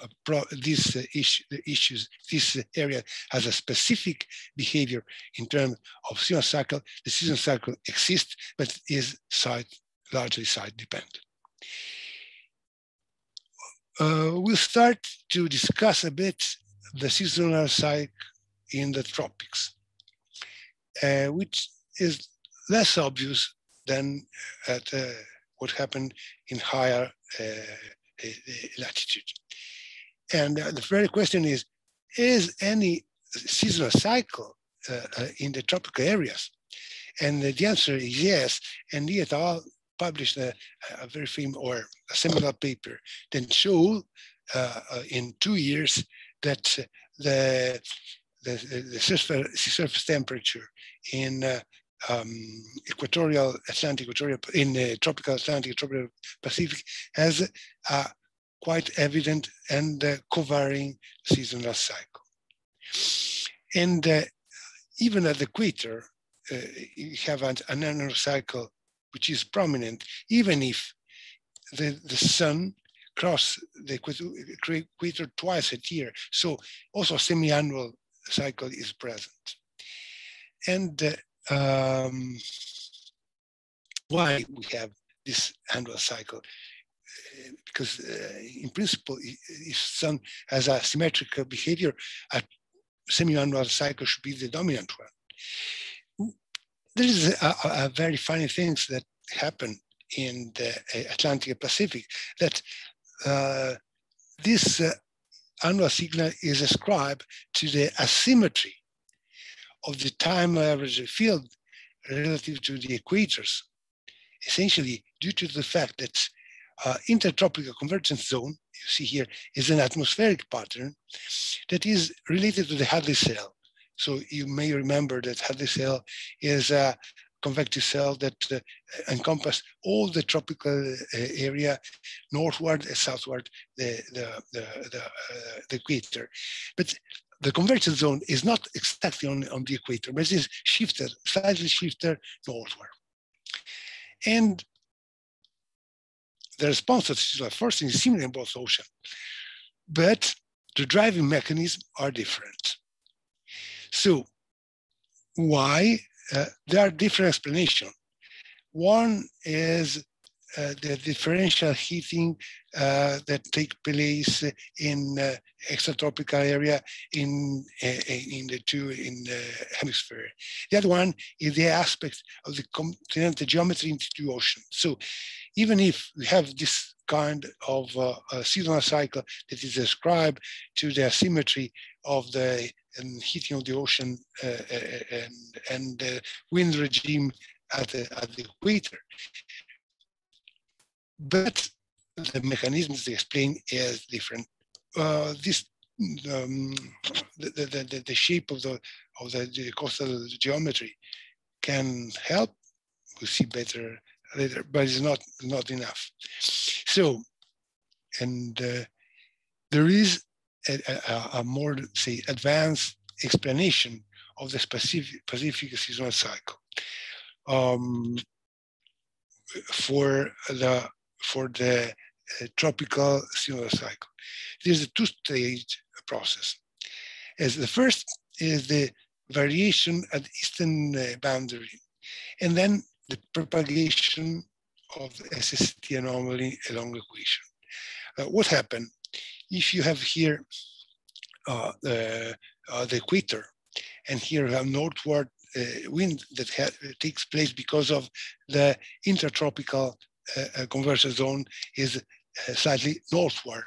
Speaker 1: these uh, issue, issues, this area has a specific behavior in terms of seasonal cycle. The seasonal cycle exists, but is site, largely site dependent. Uh, we'll start to discuss a bit the seasonal cycle in the tropics, uh, which is less obvious than at uh, what happened in higher latitude. And uh, the very question is, is any seasonal cycle uh, uh, in the tropical areas? And the answer is yes. And Li et al. published a, a very famous or a similar paper that showed uh, in two years that the, the, the surface, surface temperature in uh, um, equatorial Atlantic, equatorial in the tropical Atlantic, tropical Pacific has a quite evident and uh, covering seasonal cycle. And uh, even at the equator, uh, you have an, an annual cycle which is prominent, even if the, the sun cross the equator twice a year. So also semi-annual cycle is present. And uh, um, why we have this annual cycle? Because uh, in principle, if sun has a symmetrical behavior, a semi-annual cycle should be the dominant one. There is a, a very funny things that happen in the uh, Atlantic Pacific that uh, this uh, annual signal is ascribed to the asymmetry of the time average field relative to the equators. Essentially, due to the fact that uh, intertropical convergence zone, you see here, is an atmospheric pattern that is related to the Hadley cell. So you may remember that Hadley cell is a convective cell that uh, encompass all the tropical uh, area northward and southward the, the, the, the, uh, the equator. But the convergence zone is not exactly on, on the equator, but it is shifted, slightly shifted northward. And the response to the first is similar in both oceans, but the driving mechanisms are different. So why? Uh, there are different explanations. One is uh, the differential heating uh, that take place in uh, extratropical area in uh, in the two in the hemisphere. The other one is the aspect of the continental geometry into the ocean. So even if we have this kind of uh, seasonal cycle that is ascribed to the asymmetry of the um, heating of the ocean and, and the wind regime at the, at the equator, but the mechanisms they explain is different. Uh, this um, the, the, the, the, shape of the of the, coastal geometry can help. We'll see better later, but it's not not enough. So, and uh, there is a, a, a, more say advanced explanation of the specific Pacific seasonal cycle um, for the for the uh, tropical seasonal cycle. This is a two-stage process. As the first is the variation at eastern uh, boundary, and then the propagation of the SST anomaly along the equation. Uh, what happened if you have here uh, the, uh, the equator, and here you have northward uh, wind that takes place because of the intertropical uh, convergence zone is slightly northward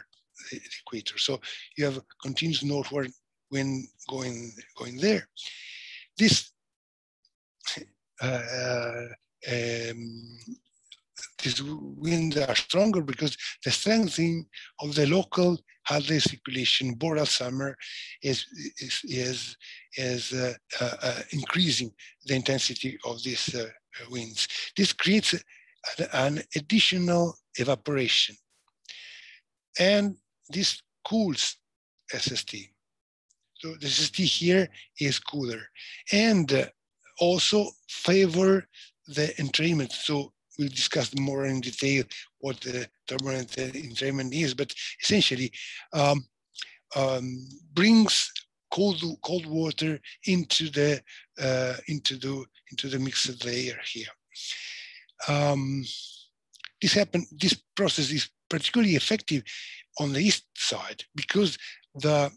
Speaker 1: the equator. So you have continuous northward wind going going there. This uh, um, these winds are stronger because the strengthening of the local Hadley circulation, boreal summer, is is is, is uh, uh, uh, increasing the intensity of these uh, winds. This creates an additional evaporation, and this cools SST. So the SST here is cooler, and uh, also favor the entrainment. So we'll discuss more in detail what the turbulent entrainment is, but essentially um, um, brings cold cold water into the uh, into the into the mixed layer here. Um, this happen. This process is particularly effective on the east side because the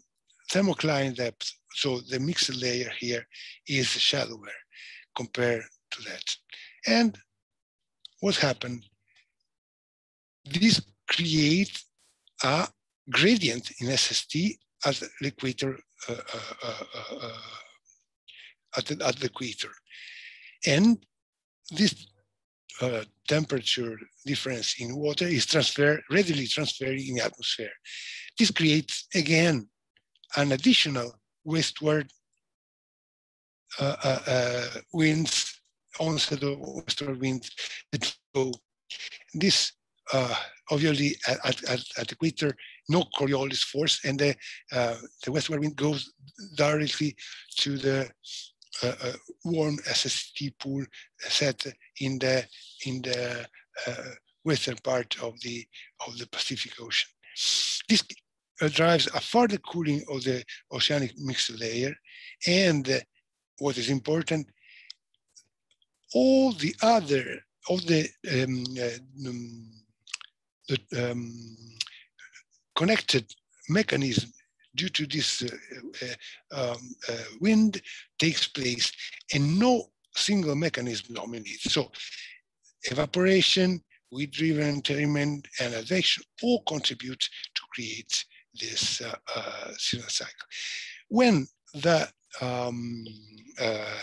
Speaker 1: thermocline depth, so the mixed layer here, is shallower compared to that. And what happened? This creates a gradient in SST at the equator, uh, uh, uh, uh, at, the, at the equator. And this uh, temperature difference in water is transfer, readily transferred in the atmosphere. This creates, again, an additional westward uh, uh, uh winds onset of western winds that go. This uh, obviously at, at, at, equator, no Coriolis force, and the, uh, the westward wind goes directly to the uh, uh warm SST pool set in the in the uh, western part of the of the Pacific Ocean. This uh, drives a further cooling of the oceanic mixed layer, and what is important, all the other of the, um, uh, um, the um, connected mechanism due to this uh, uh, um, uh, wind takes place and no single mechanism dominates. So evaporation, wind-driven entrainment, and advection all contribute to create this uh, uh, cycle. When the um, uh,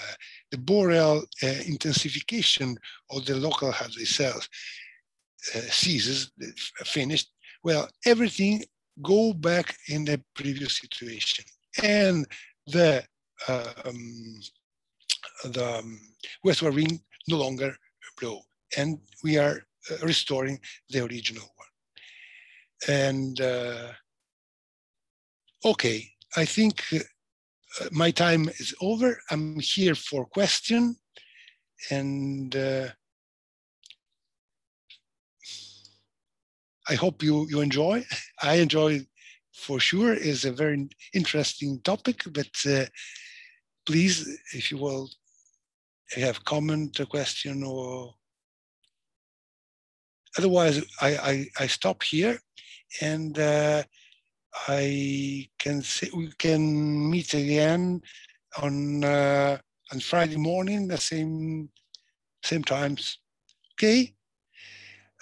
Speaker 1: the boreal uh, intensification of the local Hadley cells ceases, finished, well, everything go back in the previous situation. And the, um, the um, westward wind no longer blow. And we are uh, restoring the original one. And uh, okay, I think uh, my time is over. I'm here for question and I hope you, you enjoy. I enjoy for sure. is a very interesting topic, but uh, please, if you will have comment, a question, or otherwise, I, I, I stop here and uh, I can say we can meet again on uh, on Friday morning, the same same times. Okay.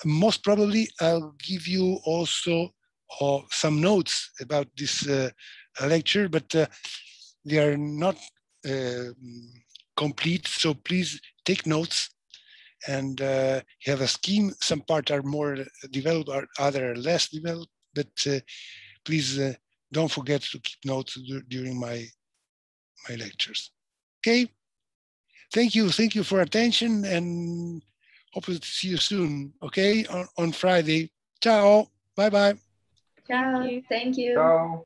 Speaker 1: Most probably, I'll give you also uh, some notes about this uh, lecture, but uh, they are not uh, complete. So please take notes and uh, have a scheme. Some parts are more developed, other are less developed, but please don't forget to keep notes during my, my lectures. Okay? Thank you. Thank you for attention and hope to see you soon. Okay? On, on Friday. Ciao. Bye-bye.
Speaker 3: Ciao. Thank you.
Speaker 4: Ciao.